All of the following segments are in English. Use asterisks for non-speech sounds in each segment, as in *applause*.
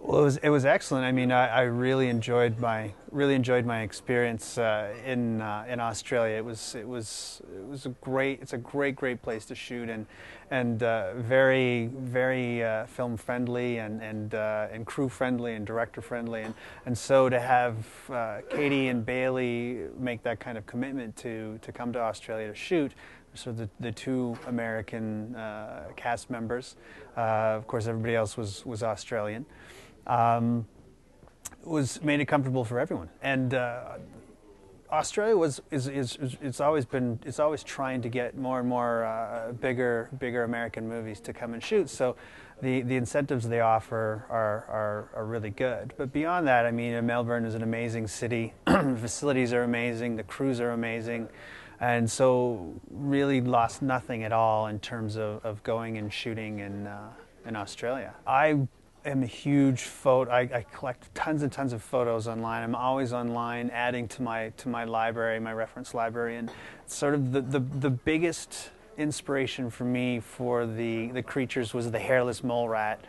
Well, it was it was excellent. I mean, I, I really enjoyed my really enjoyed my experience uh, in uh, in Australia. It was it was it was a great it's a great great place to shoot and and uh, very very uh, film friendly and and uh, and crew friendly and director friendly and and so to have uh, Katie and Bailee make that kind of commitment to to come to Australia to shoot so the, the two American uh, cast members. Uh, of course, everybody else was, was Australian um, was made it comfortable for everyone. And uh, Australia was is, is, is, it's always been it's always trying to get more and more uh, bigger bigger American movies to come and shoot. So the, the incentives they offer are, are, are really good. But beyond that, I mean, Melbourne is an amazing city. *clears throat* facilities are amazing. The crews are amazing. And so really lost nothing at all in terms of, of going and shooting in, uh, in Australia. I am a huge photo. I, I, collect tons and tons of photos online. I'm always online, adding to my to my library, my reference library, and sort of the the, the biggest inspiration for me for the the creatures was the hairless mole rat.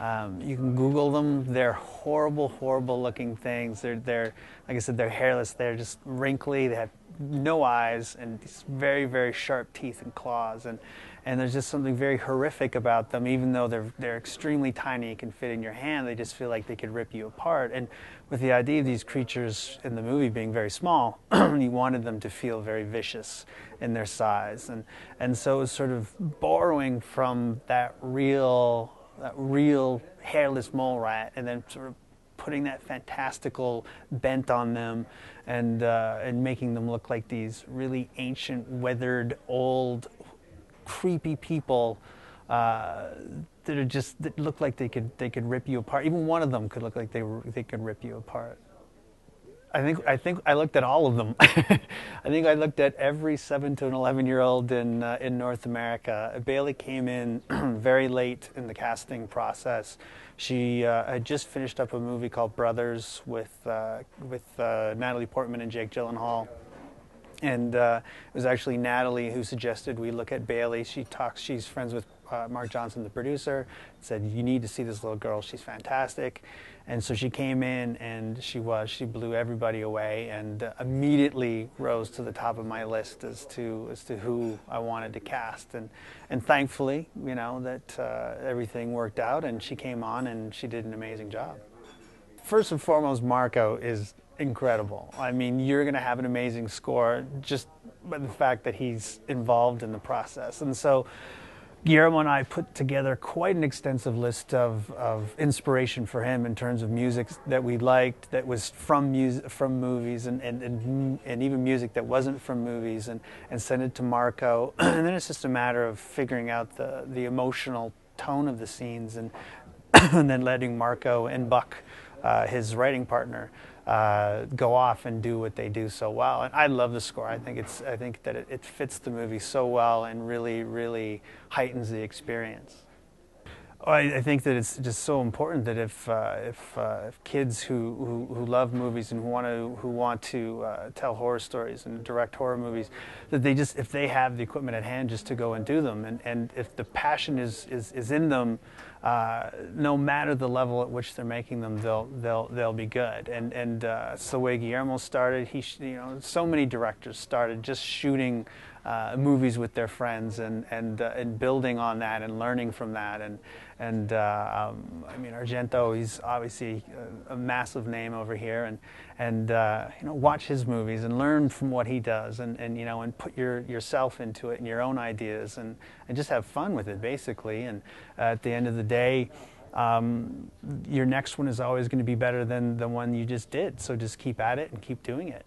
Um, you can Google them. They're horrible, horrible looking things. They're, they're, like I said, they're hairless. They're just wrinkly. They have no eyes and these very, very sharp teeth and claws. And, and there's just something very horrific about them, even though they're, they're extremely tiny, you can fit in your hand, they just feel like they could rip you apart. And with the idea of these creatures in the movie being very small, *clears throat* you wanted them to feel very vicious in their size. And, and so it was sort of borrowing from that real, that real hairless mole rat and then sort of putting that fantastical bent on them and, uh, and making them look like these really ancient, weathered, old, creepy people uh, that are just that look like they could they could rip you apart. Even one of them could look like they they could rip you apart. I think I think I looked at all of them. *laughs* I think I looked at every seven to an eleven year old in uh, in North America. Bailee came in *clears throat* very late in the casting process. She uh, had just finished up a movie called Brothers with uh, with uh, Natalie Portman and Jake Gyllenhaal. And uh, it was actually Natalie who suggested we look at Bailee. She talks. She's friends with uh, Mark Johnson, the producer. Said you need to see this little girl. She's fantastic. And so she came in, and she was. She blew everybody away, and uh, immediately rose to the top of my list as to as to who I wanted to cast. And and thankfully, you know that uh, everything worked out, and she came on, and she did an amazing job. First and foremost, Marco is incredible. I mean, you're going to have an amazing score just by the fact that he's involved in the process. And so, Guillermo and I put together quite an extensive list of, of inspiration for him in terms of music that we liked, that was from music, from movies, and, and, and, and even music that wasn't from movies, and, and sent it to Marco. *clears throat* and then it's just a matter of figuring out the, the emotional tone of the scenes, and, *clears throat* and then letting Marco and Buck, uh, his writing partner, uh, go off and do what they do so well. And I love the score. I think it's I think that it, it fits the movie so well and really really heightens the experience. I, I think that it's just so important that if uh, if, uh, if, kids who, who, who, love movies and who want to who want to uh, tell horror stories and direct horror movies, that they just if they have the equipment at hand just to go and do them, and, and if the passion is is, is in them, uh, no matter the level at which they're making them, they'll they'll they'll be good. And and uh, so way Guillermo started, he you know so many directors started just shooting uh, movies with their friends and and and building on that and learning from that and and uh, um, I mean Argento he's obviously a, a, massive name over here. And and uh, you know watch his movies and learn from what he does and, and you know and put your yourself into it and your own ideas and and just have fun with it basically. And at the end of the day um, your next one is always going to be better than the one you just did. So just keep at it and keep doing it